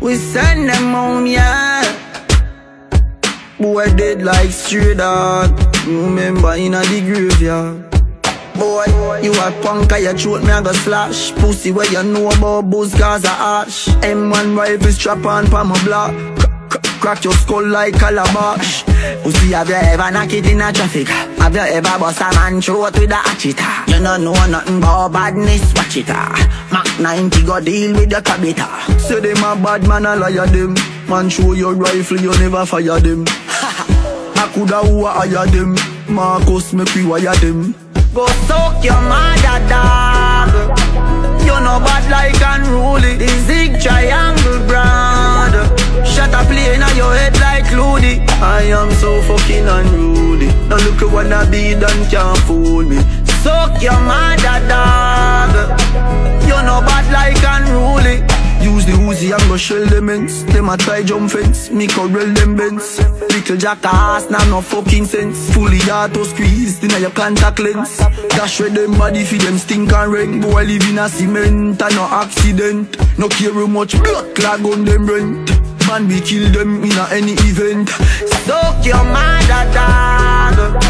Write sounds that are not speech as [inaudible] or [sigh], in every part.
We send them home, yeah. Boy dead like stray dog. Remember in a the graveyard. Boy, you a punk, I your throat, me a go slash Pussy where you know about booze, cause a ash M1 rifle strap on pa my block C- Crack your skull like calabash Pussy, have you ever knock it in a traffic? Have you ever bust a man throat with a hatchet? You don't know nothing about badness, watch it ah. Mac 90 go deal with the cabita Say them a bad man, I liar them. Man show your rifle, you never fire them. I coulda who a hire them? Marcus make we wire them. Go suck your mother dog. You know bad like unruly. The zig triangle brand Shut a plane on your head like Ludi. I am so fucking unruly. Now look at wanna be done can't fool me Uzi and go shell them ends. Them a try jump fence, me corral them bends. Little jackass, nah no fucking sense. Fully auto squeeze, inna your contact lens. Dash with them body fi them stink and rain Boy I live in a cement and no accident. No care how much blood clog on them rent. Man we kill them in a any event. Suck your mother dog.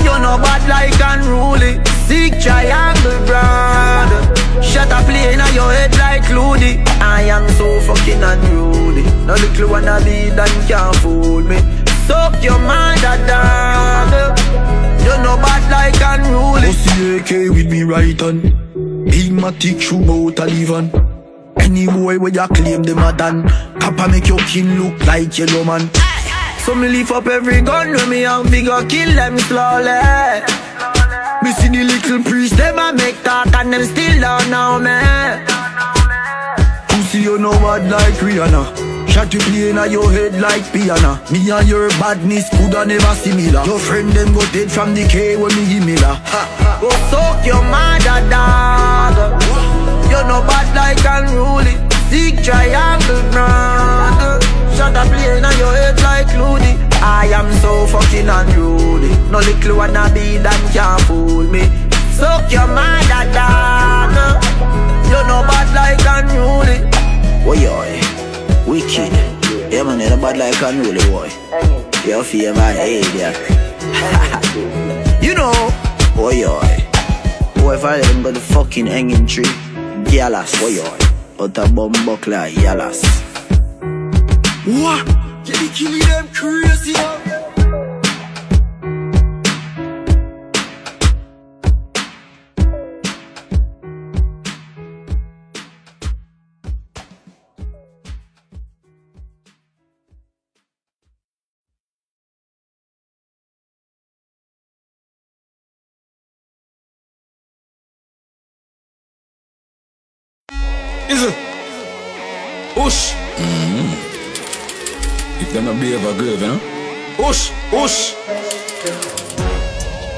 You know bad like unruly Sick triangle brand Shut a plane on your head like Ludi. I am No little wanna be done can't fool me. Suck your mind mother dog. You know bad like unruly. Pussy AK with me right on Big matic shoe bout a leave Any boy where you claim them a done. Papa make your kin look like yellow man. So me lift up every gun with me and go kill them slowly. Me see the little priest, them a make talk and them still don't know me. Pussy you know bad like Rihanna Shot you play in your head like piano. Me and your badness coulda never similar. Your friend them go dead from the K when me give me la. Go suck your mother dog. You know bad like unruly Sick triangle brand Shot a plane on your head like Ludi I am so fucking unruly. No little wanna be that bad like unruly boy. You feel my head, yeah [laughs] You know, oi. Boy, if them go the fucking hanging tree Yalas, oi. Out a bum buckler, yalas What? You be killing them crazy Is it? Ush. Mm-hmm. If them a behave a grave, you know? Ush, ush.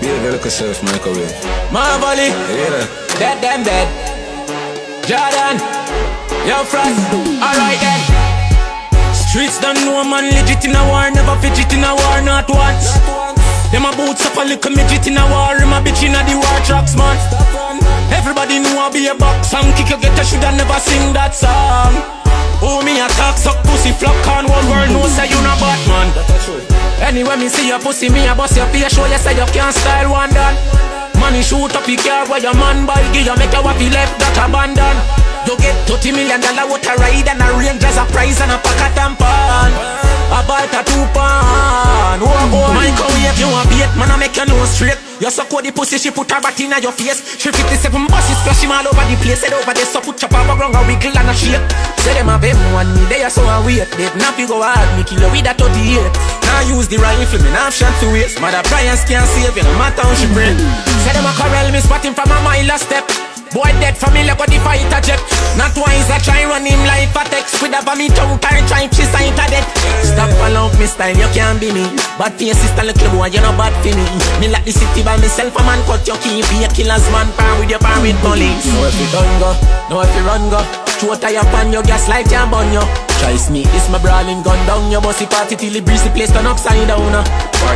Behave like a surf microwave. Marvally, Yeah. dead them dead. Jordan, yo Frost, alright then. Streets don't know man legit in a war, never fidget in a war, not once. Them a boots up a little midget in a war, him a bitch in a the war tracks man. Be a box and kick you get a shoulda never sing that song. Oh me a talk suck pussy flop can one word no say you not Batman. Anyway me see your pussy me a bust your face show you say you can't style one done. Money shoot up your car where your man buy give you make your waffy left that abandon. You get 30 million dollar what a ride and a range as a prize and a pack of tampon. A bite a two pan. The pussy she put her back in your face. She 57 buses splash him all over the place. Head over there so put your power wrong a wiggle and a shake. Say them a them one me they are so a wait. Now you go hard me kill you with a 38. Now use the rifle me now shot to waste. Mother Brian's can't save you no matter how she bring. Say them a corral me spot him from a mile a step. Boy dead familiar the fighter jet. Not wise I try run him like a text. With a vomit tongue time try she sight a dead Stop along me style you can't be me. Bad for your sister little boy you know bad for me. Me like the city by myself a man cut your key Be a killer's man pan with your pan with police. Know if you done go, know if you run go. Throw up on your gas light and burn you Try sneak this my brawling gun down Your bossy party till the place turn upside down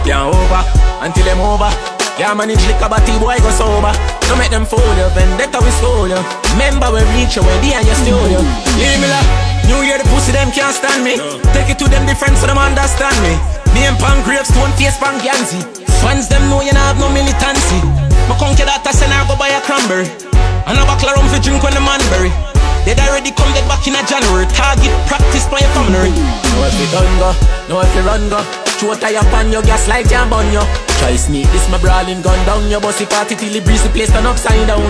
you over until them over yeah, manage liquor, but the boy go sober. No make them fool you, vendetta we stole you. Remember we reach you, we be in your studio. Leave me la, New Year the pussy them can't stand me. Take it to them different so them understand me. Name pan gravestone, face pan Ganzi. Fans them know you not have no militancy. My conky that I send her go buy a cranberry. And a buckle rum for drink when the man bury. They already come dead back in a January. Target practice know if you run go. Throw a tire pan your gas light jam on you. Try sneak this my brawling gun down your bossy party till the breeze the place turn upside down.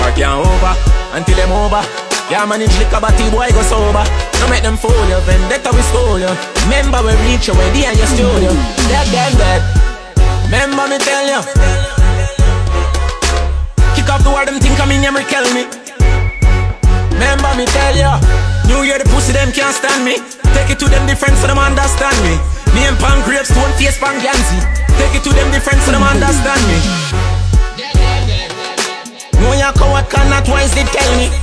Work can't over until them over. Yeah, manage liquor, but the boy go sober. No make them fool you, vendetta we stole you. Remember we reach you, where they and your studio. Dead, dead, dead. Remember me tell you. Kick off the word, them think I'm in Emery, kill me. Remember me tell you. New Year, the pussy, them can't stand me. Take it to them different so them understand me. Name pan gravestone, face pan Ganzi. Take it to them different so them understand me. No, you coward cannot twice they tell me.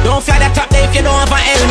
Don't fear the top there if you don't have an L